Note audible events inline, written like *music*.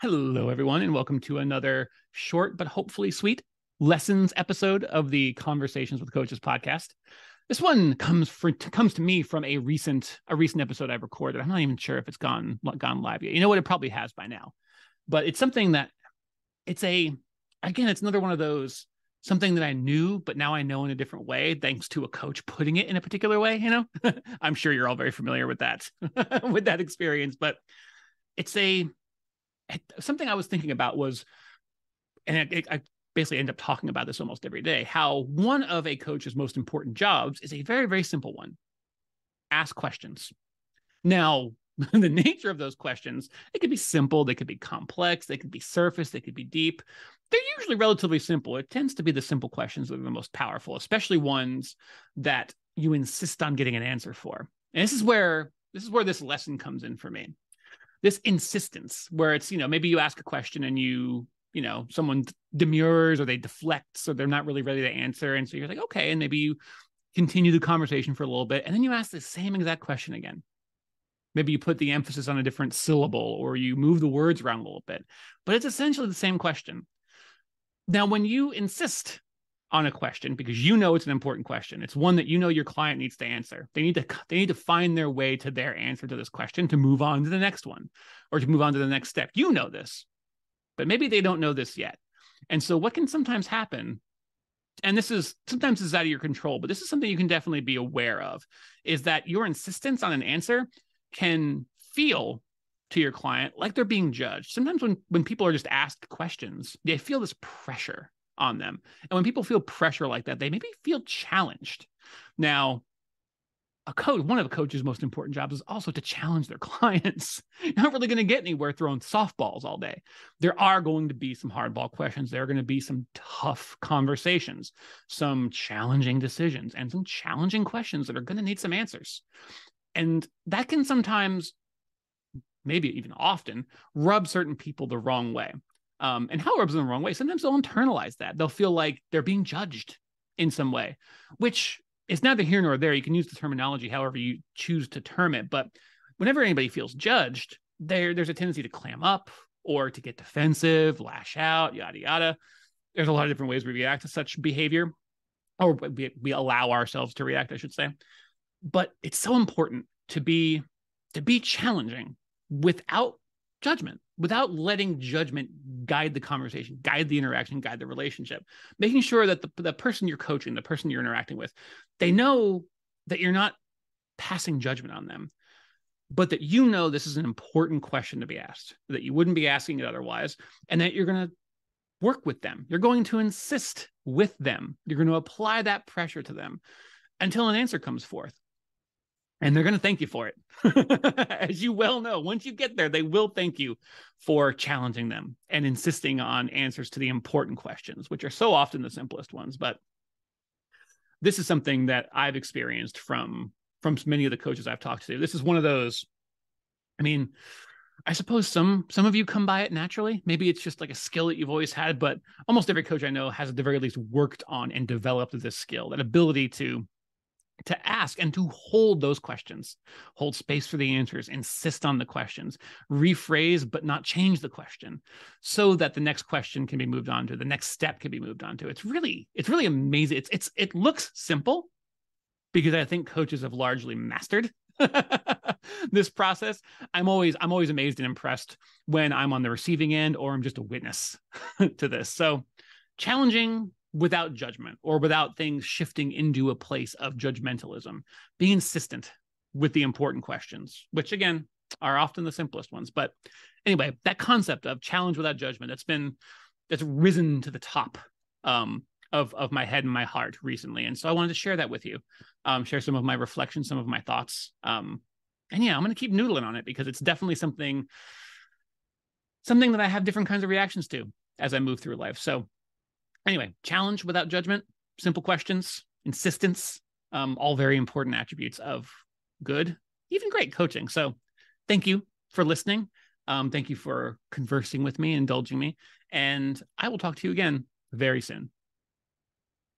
Hello, everyone, and welcome to another short but hopefully sweet lessons episode of the Conversations with Coaches podcast. This one comes for comes to me from a recent a recent episode I've recorded. I'm not even sure if it's gone gone live yet. You know what? It probably has by now, but it's something that it's a again, it's another one of those something that I knew, but now I know in a different way, thanks to a coach putting it in a particular way. You know, *laughs* I'm sure you're all very familiar with that *laughs* with that experience, but it's a something I was thinking about was, and I, I basically end up talking about this almost every day, how one of a coach's most important jobs is a very, very simple one ask questions. Now, *laughs* the nature of those questions, they could be simple, they could be complex, they could be surface, they could be deep. They're usually relatively simple. It tends to be the simple questions that are the most powerful, especially ones that you insist on getting an answer for. And this is where this is where this lesson comes in for me this insistence where it's you know maybe you ask a question and you you know someone demurs or they deflect so they're not really ready to answer. And so you're like okay. And maybe you continue the conversation for a little bit and then you ask the same exact question again. Maybe you put the emphasis on a different syllable or you move the words around a little bit but it's essentially the same question. Now when you insist on a question because you know it's an important question. It's one that you know your client needs to answer. They need to they need to find their way to their answer to this question to move on to the next one or to move on to the next step. You know this. But maybe they don't know this yet. And so what can sometimes happen and this is sometimes is out of your control, but this is something you can definitely be aware of is that your insistence on an answer can feel to your client like they're being judged. Sometimes when when people are just asked questions, they feel this pressure on them. And when people feel pressure like that, they maybe feel challenged. Now, a coach, one of a coach's most important jobs is also to challenge their *laughs* clients. You're not really going to get anywhere throwing softballs all day. There are going to be some hardball questions. There are going to be some tough conversations, some challenging decisions, and some challenging questions that are going to need some answers. And that can sometimes, maybe even often, rub certain people the wrong way um, and how it rubs them the wrong way. Sometimes they'll internalize that. They'll feel like they're being judged in some way, which is neither here nor there. You can use the terminology however you choose to term it. But whenever anybody feels judged, there there's a tendency to clam up or to get defensive, lash out, yada yada. There's a lot of different ways we react to such behavior, or we, we allow ourselves to react, I should say. But it's so important to be to be challenging without judgment without letting judgment guide the conversation, guide the interaction, guide the relationship, making sure that the, the person you're coaching, the person you're interacting with, they know that you're not passing judgment on them, but that you know this is an important question to be asked, that you wouldn't be asking it otherwise, and that you're going to work with them. You're going to insist with them. You're going to apply that pressure to them until an answer comes forth and they're going to thank you for it. *laughs* As you well know, once you get there, they will thank you for challenging them and insisting on answers to the important questions, which are so often the simplest ones. But this is something that I've experienced from from many of the coaches I've talked to. This is one of those. I mean, I suppose some some of you come by it naturally. Maybe it's just like a skill that you've always had, but almost every coach I know has at the very least worked on and developed this skill, that ability to to ask and to hold those questions, hold space for the answers, insist on the questions, rephrase but not change the question so that the next question can be moved on to, the next step can be moved on to. It's really, it's really amazing. It's it's it looks simple because I think coaches have largely mastered *laughs* this process. I'm always I'm always amazed and impressed when I'm on the receiving end or I'm just a witness *laughs* to this. So challenging without judgment or without things shifting into a place of judgmentalism. Be insistent with the important questions, which again are often the simplest ones. But anyway, that concept of challenge without judgment that's been that's risen to the top um, of of my head and my heart recently, and so I wanted to share that with you, um, share some of my reflections, some of my thoughts, um, and yeah, I'm going to keep noodling on it because it's definitely something something that I have different kinds of reactions to as I move through life. So Anyway, challenge without judgment, simple questions, insistence, um, all very important attributes of good, even great coaching. So thank you for listening. Um, thank you for conversing with me, indulging me. And I will talk to you again very soon.